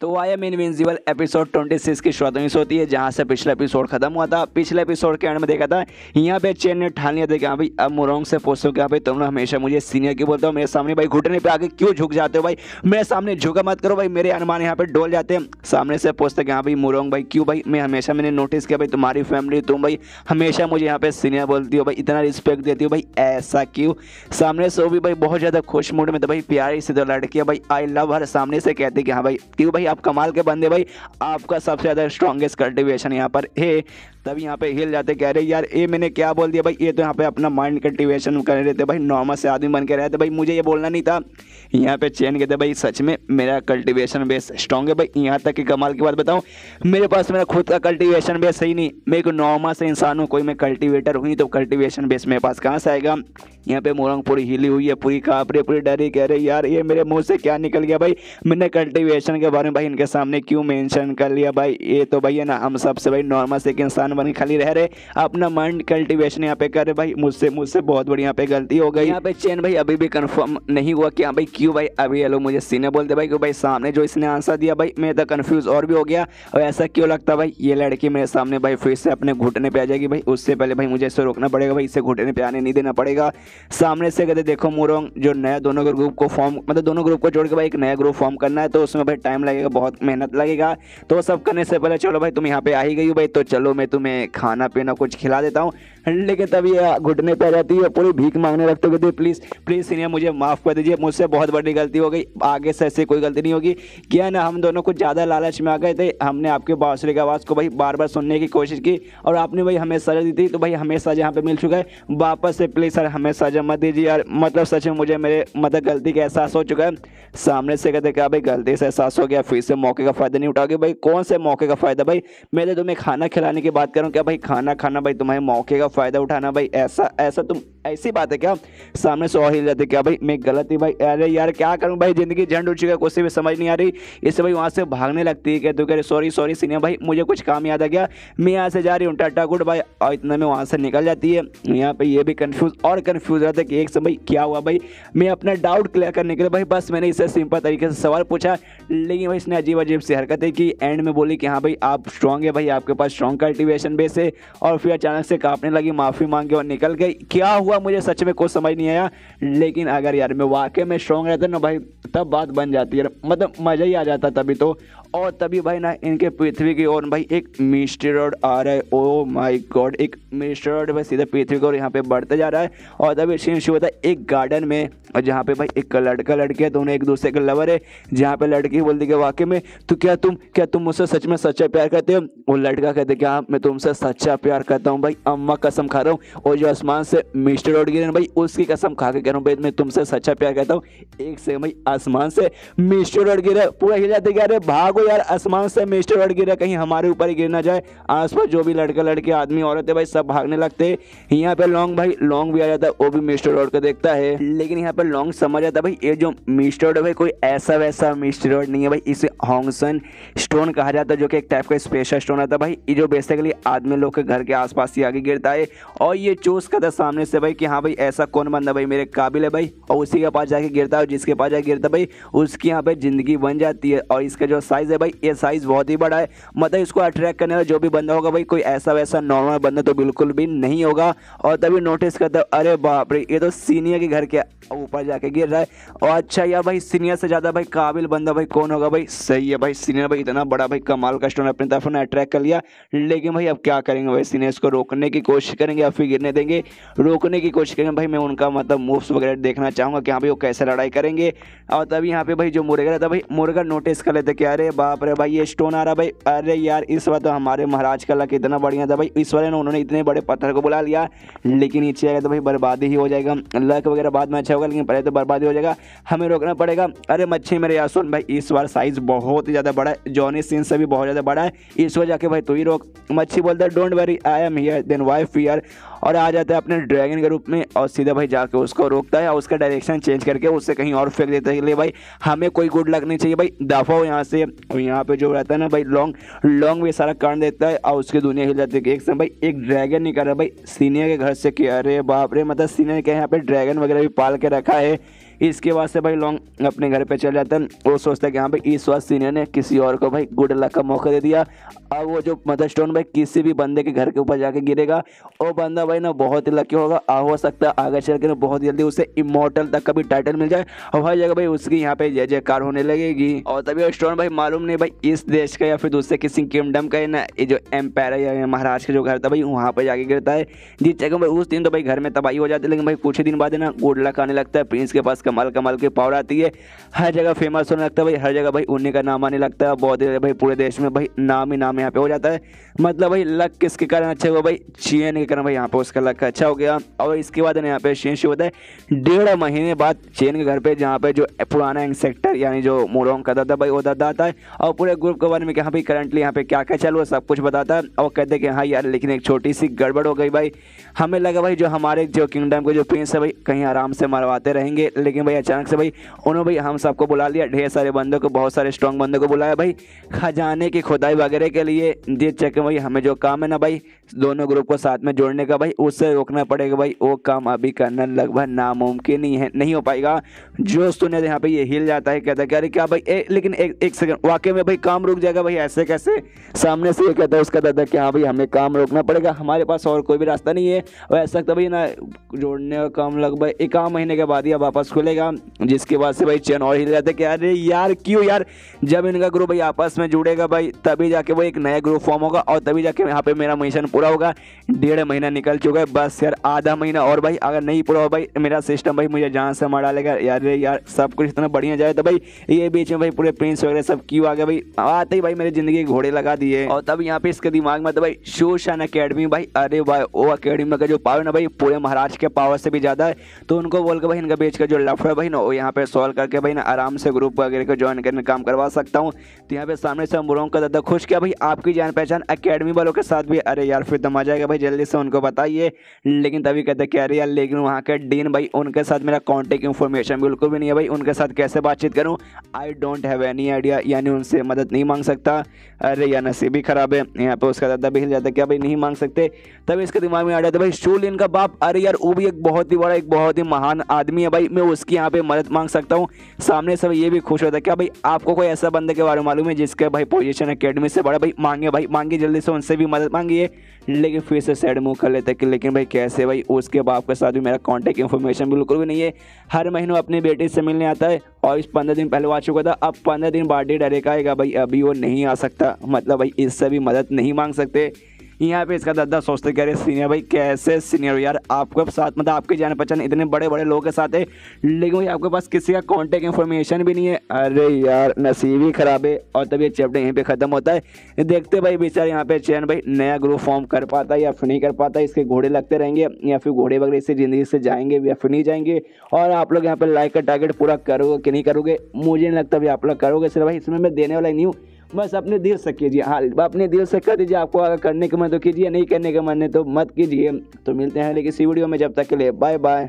तो I am invisible episode 26 की शुरुआत होती है, जहाँ से पिछला एपिसोड खत्म हुआ था। पिछले एपिसोड के एंड में देखा था, यहाँ पे चेन ने ठान लिया था कि हाँ भाई, अब मुरोंग से पूछो कि हाँ भाई, तुम हमेशा मुझे सीनियर क्यों बोलते हो? मेरे सामने भाई घुटने पे आके क्यों झुक जाते हो भाई? मेरे सामने झुका मत करो भाई, मेरे अनुमान यहाँ पे डोल जाते हैं। सामने से पूछते कि हाँ भाई, मुरोंग भाई, क्यों भाई? मैं हमेशा मैंने नोटिस किया भाई, तुम्हारी फैमिली तुम भाई हमेशा मुझे यहाँ पे सीनियर बोलती हो भाई, इतना रिस्पेक्ट देती हो भाई, ऐसा क्यों? सामने से वो भी भाई बहुत ज़्यादा खुश मूड में तो भाई, प्यारी से तो लड़की है भाई आई लव हर सामने से कहती कि हाँ भाई, क्यों भाई, आप कमाल के बंदे भाई, आपका सबसे ज़्यादा स्ट्रॉन्गेस्ट कल्टिवेशन यहाँ पर है। तब यहाँ पे हिल जाते कह रहे यार ये मैंने क्या बोल दिया भाई, ये तो यहाँ पे अपना माइंड कल्टिवेशन कर रहे थे भाई नॉर्मल से आदमी बन के रहे थे भाई, मुझे ये बोलना नहीं था। यहाँ पे चैन कहते भाई, सच में मेरा कल्टिवेशन बेस स्ट्रॉन्ग है भाई, यहाँ तक कि कमाल की बात बताऊँ, मेरे पास मेरा खुद का कल्टिवेशन बेस सही नहीं। मैं एक नॉर्मल से इंसान हूँ, कोई मैं कल्टिवेटर हुई तो कल्टिवेशन बेस मेरे पास कहाँ से आएगा? यहाँ पे मोरंग पूरी हिली हुई है, पूरी कापरे पूरी डरी, कह रहे यार, ये मेरे मुँह से क्या निकल गया भाई? मैंने कल्टिवेशन के बारे में भाई इनके सामने क्यों मेंशन कर लिया भाई? ये तो भैया ना, हम सबसे भाई नॉर्मल से एक इंसान बन खाली रह रहे अपना माइंड कल्टिवेशन यहाँ पे कर रहे भाई। मुझसे मुझसे बहुत बड़ी यहाँ पे गलती हो गई। यहाँ पे चैन भाई अभी भी कन्फर्म नहीं हुआ कि हाँ भाई क्यों भाई अभी ये लोग मुझे सीने बोलते भाई, क्यों भाई सामने जो इसने आंसर दिया भाई, मैं तो कन्फ्यूज़ और भी हो गया। और ऐसा क्यों लगता भाई? ये लड़की मेरे सामने भाई फिर से अपने घुटने पे आ जाएगी भाई। उससे पहले भाई मुझे इसे रोकना पड़ेगा भाई, इसे घुटने पे आने नहीं देना पड़ेगा। सामने से कहते देखो मोरोंग, जो नया दोनों ग्रुप को फॉर्म मतलब दोनों ग्रुप को जोड़ के भाई एक नया ग्रुप फॉर्म करना है तो उसमें भाई टाइम लगेगा, बहुत मेहनत लगेगा। तो सब करने से पहले चलो भाई, तुम यहाँ पे आ ही गई हो भाई तो चलो मैं तुम्हें खाना पीना कुछ खिला देता हूँ। लेकिन तब ये घुटने पे रहती है, पूरी भीख मांगने लगते कहते प्लीज़ प्लीज़ सीनियर, मुझे माफ़ कर दीजिए, मुझसे बहुत बड़ी गलती हो गई, आगे से ऐसे कोई गलती नहीं होगी। क्या ना, हम दोनों कुछ ज़्यादा लालच में आ गए थे, हमने आपके बाँसुरी की आवाज़ को भाई बार बार सुनने की कोशिश की, और आपने भाई हमें सजा दी थी तो भाई हमें सजा यहाँ पे मिल चुका है। वापस से प्लीज़ सर, हमें सजा मत दीजिए यार मतलब सच में मुझे मेरे मतलब गलती का एहसास हो चुका है। सामने से कहते, क्या भाई गलती से एहसास हो गया, फिर से मौके का फ़ायदा नहीं उठाओगे भाई? कौन से मौके का फ़ायदा भाई? मैं तो तुम्हें खाना खिलाने की बात करूँ, क्या भाई खाना खाना भाई तुम्हारे मौके का फ़ायदा उठाना भाई। ऐसा ऐसा तुम ऐसी बात है क्या? सामने से और जाते क्या भाई? मैं गलत ही भाई? अरे यार, क्या करूँ भाई? ज़िंदगी झंड उठ चुका है, कुछ भी समझ नहीं आ रही। इससे भाई वहाँ से भागने लगती है कहते कह रहे सॉरी सॉरी सीनियर भाई, मुझे कुछ काम याद आ गया। मैं यहाँ से जा रही हूँ, टाटा गुड भाई और इतना में वहाँ से निकल जाती है। यहाँ पे ये भी कन्फ्यूज़ और कन्फ्यूज़ रहता है कि एक से भाई, क्या हुआ भाई? मैं अपना डाउट क्लियर करने के लिए भाई, बस मैंने इससे सिंपल तरीके से सवाल पूछा। लेकिन भाई, इसने अजीब अजीब सी हरकतें की एंड में बोली कि हाँ भाई, आप स्ट्रॉन्ग है भाई, आपके पास स्ट्रॉन्ग कल्टिवेशन बेस है। और फिर अचानक से कांपने लगी, माफ़ी मांगे और निकल गई। क्या हुआ मुझे सच में कुछ समझ नहीं आया, लेकिन अगर यार मैं वाकई में स्ट्रॉन्ग रहता ना भाई, तब बात बन जाती है मतलब मज़ा ही आ जाता तभी तो। और तभी भाई ना इनके पृथ्वी की ओर भाई एक मिस्टेरॉड आ रहा है। ओ माय गॉड एक मिस्टेरॉड भाई सीधे पृथ्वी की ओर यहाँ पे बढ़ते जा रहा है। और तभी सीन शुरू होता है एक गार्डन में, और जहाँ पे भाई एक लड़का लड़की है, दोनों एक दूसरे के लवर है। जहाँ पे लड़की बोलती है वाकई में तो क्या तुम क्या तुम मुझसे सच में सच्चा प्यार करते हो? वो लड़का कहते क्या हाँ मैं तुमसे सच्चा प्यार करता हूँ भाई, अम्मा कसम खा रहा हूँ, और जो आसमान से मिस्टर रोड गिरे भाई, उसकी कसम खा के कह रहा हूँ, भाई, मैं तुमसे सच्चा प्यार करता हूँ। एक से भाई, आसमान से मिस्टर रोड गिरे पूरा हिल जाते अरे भागो यार, आसमान से मिस्टर रोड गिरे कहीं हमारे ऊपर ही गिर ना जाए। आसपास जो भी लड़का लड़के, आदमी, औरत है भाई, सब भागने लगते। यहाँ पे लॉन्ग भाई लॉन्ग भी आ जाता है वो भी मिस्टर रोड को देखता है। लेकिन यहाँ पे लॉन्ग समझ आता है भाई, ये जो मिस्टर रोड है, भाई, कोई ऐसा वैसा मिस्टर रोड नहीं है, भाई, इसे हॉन्गसन स्टोन कहा जाता है, जो कि एक टाइप का स्पेशल स्टोन आता है। भाई, ये जो बेसिकली आदमी लोग के घर के आसपास ही आगे गिरता है। और ये चूज़ करता सामने से भाई कि हाँ भाई, ऐसा कौन बंदा भाई मेरे काबिल है भाई? और उसी के पास जाके गिरता है जिसके पास जाके गिरता भाई, उसकी यहाँ पे ज़िंदगी बन जाती है। और इसका जो साइज़ है भाई, ये साइज़ बहुत ही बड़ा है। मतलब इसको अट्रैक्ट करने वाला जो भी बंदा होगा भाई, कोई ऐसा वैसा नॉर्मल बंदा तो बिल्कुल भी नहीं होगा। और तभी नोटिस करता है, अरे बाप रे, ये तो सीनियर के घर के ऊपर जाके गिर रहा है। और अच्छा यार भाई सीनियर से ज़्यादा भाई काबिल बंदा भाई कौन होगा भाई? सही है भाई सीनियर भाई इतना बड़ा भाई कमाल का स्टोन अपनी तरफ़ ने अट्रैक्ट कर लिया। लेकिन भाई अब क्या करेंगे भाई सीनियर्स को रोकने की कोशिश करेंगे या फिर गिरने देंगे? रोकने की कोशिश करेंगे भाई, मैं उनका मतलब मूव्स वगैरह देखना चाहूँगा कि हाँ भाई वो कैसे लड़ाई करेंगे। और तभी यहाँ पे भाई जो मुर्गा रहता भाई मुर्गा नोटिस कर लेते कि अरे बाप रे भाई, ये स्टोन आ रहा भाई। अरे यार, इस बार तो हमारे महाराज का लक इतना बढ़िया था भाई। इस बार उन्होंने इतने बड़े पत्थर को बुला लिया, लेकिन नीचे आएगा तो भाई बर्बादी ही हो जाएगा। लक वगैरह बाद में अच्छा होगा, लेकिन पहले तो बर्बादी हो जाएगा। हमें रोकना पड़ेगा। अरे मच्छी मेरे यार, सुन भाई, इस बार साइज़ बहुत ही ज़्यादा बड़ा है। जॉनी सीन से भी बहुत ज़्यादा बड़ा है। इस वजह जाके भाई तू ही रोक। मच्छी बोलता है don't worry I am here then why fear और आ जाता है अपने ड्रैगन के रूप में और सीधा भाई जाके उसको रोकता है और उसका डायरेक्शन चेंज करके उससे कहीं और फेंक देता है। ले भाई, हमें कोई गुड लग नहीं चाहिए। भाई, दफ़ा हो यहाँ से। और यहाँ पे जो रहता है ना भाई लॉन्ग लॉन्ग भी सारा कांड देता है और उसकी दुनिया हिल जाती है। एक समय भाई, एक ड्रैगन निकल रहा है। भाई, सीनियर के घर से कि अरे बाप रे मतलब सीनियर के यहाँ पे ड्रैगन वगैरह भी पाल के रखा है। इसके बाद से भाई लॉन्ग अपने घर पे चल जाता है। वो सोचता है कि हाँ भाई बार सीनियर ने किसी और को भाई गुड लक का मौका दे दिया। अब वो जो मदर स्टोन भाई, किसी भी बंदे के घर के ऊपर जाके गिरेगा। वो बंदा भाई ना बहुत ही लकी होगा। आ, हो सकता है आगे चल के ना बहुत जल्दी उसे इमोटल तक का भी टाइटल मिल जाए। और हर जगह भाई उसकी यहाँ पे जय जयकार होने लगेगी। और तभी वो स्टोन भाई मालूम नहीं भाई, इस देश का या फिर दूसरे किसी किंगडम का ना, ये जो एम्पायर या महाराज का जो घर था भाई, वहाँ पे जाके गिरता है। जिस जगह भाई उस दिन तो भाई घर में तबाही हो जाती है, लेकिन भाई कुछ ही दिन बाद ना गुड लक आने लगता है। प्रिंस के पास कमाल कमाल की पावर आती है। हर जगह फ़ेमस होने लगता है भाई, हर जगह भाई उन्हीं का नाम आने लगता है। बहुत ही भाई पूरे देश में भाई नाम ही नाम यहाँ पे हो जाता है। मतलब भाई लक किसके कारण अच्छा हुआ भाई? चीन के कारण भाई यहाँ पे उसका लक अच्छा हो गया। और इसके बाद यहाँ पे चेंज होता है। डेढ़ महीने बाद चेन के घर पे जहाँ पे जो पुराना इंसेक्टर यानी जो मोरोंग का दादा भाई, वो दादा आता है। और पूरे ग्रुप के बारे में यहाँ भाई करंटली यहाँ पे क्या क्या चल रहा है, सब कुछ बताता है। और कहते हैं कि हाँ यार, लेकिन एक छोटी सी गड़बड़ हो गई भाई। हमें लगा भाई जो हमारे जो किंगडम के जो प्रिंस है भाई, कहीं आराम से मरवाते रहेंगे। लेकिन भाई, अचानक से भाई, उन्होंने भाई हम सबको बुला लिया। ढेर सारे बंदों को, बहुत सारे स्ट्रॉन्ग बंदों को बुलाया भाई। खजाने की खुदाई वगैरह के लिए। दे चेक भाई, हमें जो काम है ना भाई दोनों ग्रुप को साथ में जोड़ने का भाई उससे रोकना पड़ेगा भाई वो काम अभी करना लगभग नामुमकिन ही है नहीं हो पाएगा। जो सुने यहाँ पे ये हिल जाता है कहता है कि अरे क्या भाई ए, लेकिन एक एक सेकंड वाकई में भाई काम रुक जाएगा भाई ऐसे कैसे? सामने से ये कहता है उसका दादा कि हाँ भाई हमें काम रोकना पड़ेगा हमारे पास और कोई भी रास्ता नहीं है और ऐसा तो भाई ना जोड़ने का काम लगभग एक आम महीने के बाद ही वापस खुलेगा। जिसके बाद से भाई चैन और हिल जाता है कि अरे यार क्यों यार? जब इनका ग्रुप भाई आपस में जुड़ेगा भाई तभी जाके वो एक नया ग्रुप फॉर्म होगा और तभी जाके यहाँ पे मेरा मिशन पूरा होगा, डेढ़ महीना निकल चुका है, बस यार आधा महीना और भाई, अगर नहीं पूरा हो भाई, मेरा सिस्टम भाई मुझे जहाँ से मार डालेगा यार यार, सब कुछ इतना बढ़िया जाए तो भाई, ये बीच में भाई पूरे प्रिंस वगैरह सब क्यों आ गया भाई? आते ही भाई मेरी ज़िंदगी घोड़े लगा दिए। और तब यहाँ पे इसके दिमाग में तो भाई शोशान अकेडमी भाई, अरे भाई वो अकेडमी का जो पावर ना भाई, पूरे महाराज के पावर से भी ज़्यादा है। तो उनको बोल के भाई, इनका बेच का जो लफड़ा भाई ना, वो यहाँ पे सॉल्व करके भाई ना आराम से ग्रुप वगैरह को ज्वाइन करने काम करवा सकता हूँ। तो यहाँ पे सामने से मुरों का दादा खुश किया भाई, आपकी जान पहचान अकेडमी वालों के साथ भी अरे यार फिर तो मज़ा आएगा भाई, जल्दी से उनको बताइए। लेकिन तभी कहते कह रही यार, लेकिन वहाँ के डीन भाई, उनके साथ मेरा कॉन्टेक्ट इन्फॉर्मेशन बिल्कुल भी नहीं है भाई। उनके साथ कैसे बातचीत करूँ? I don't have any idea यानी उनसे मदद नहीं मांग सकता। अरे यार, नसीब भी खराब है। यहाँ पर उसका दादा भी हिल जाता क्या भाई नहीं मांग सकते। तभी इसके दिमाग में आ जाता भाई शूल इनका बाप। अरे यार, वो भी एक बहुत ही बड़ा, एक बहुत ही महान आदमी है भाई। मैं उसकी यहाँ पर मदद मांग सकता हूँ। सामने से ये भी खुश होता है क्या भाई, आपको कोई ऐसा बंदे के बारे में मालूम है जिसके भाई पोजिशन अकेडमी से बड़ा भाई मांगे भाई। मांगे, जल्दी से उनसे भी मदद मांगिए। लेकिन फिर से सैड मूव कर लेते कि लेकिन भाई कैसे भाई? उसके बाप के साथ भी मेरा कॉन्टैक्ट इन्फॉर्मेशन बिल्कुल भी नहीं है। हर महीनों अपनी बेटी से मिलने आता है और इस पंद्रह दिन पहले आ चुका था। अब पंद्रह दिन बाद डायरेक्ट आएगा भाई, अभी वो नहीं आ सकता। मतलब भाई इससे भी मदद नहीं मांग सकते। यहाँ पे इसका दादा सोचते कह रहे सीनियर भाई, कैसे सीनियर यार? आपके साथ मतलब आपके जान पहचान इतने बड़े बड़े लोगों के साथ है, लेकिन भाई आपके पास किसी का कॉन्टेक्ट इन्फॉर्मेशन भी नहीं है। अरे यार, नसीब ही खराब है, और तभी चैप्टर यहीं पर ख़त्म होता है। देखते भाई, बेचारे यहाँ पे चैन भाई नया ग्रुप फॉर्म कर पाता है या फिर नहीं कर पाता, इसके घोड़े लगते रहेंगे, या फिर घोड़े वगैरह इससे ज़िंदगी से जाएँगे या फिर नहीं जाएँगे, और आप लोग यहाँ पर लाइक का टारगेट पूरा करोगे कि नहीं करोगे? मुझे नहीं लगता भाई आप लोग करोगे सिर्फ़ भाई, इसमें मैं देने वाला नहीं हूँ। बस अपने दिल से कीजिए। हाँ अपने दिल से कर दीजिए। आपको अगर करने का मन तो कीजिए, नहीं करने का मन है तो मत कीजिए। तो मिलते हैं लेकिन इसी वीडियो में, जब तक के लिए बाय बाय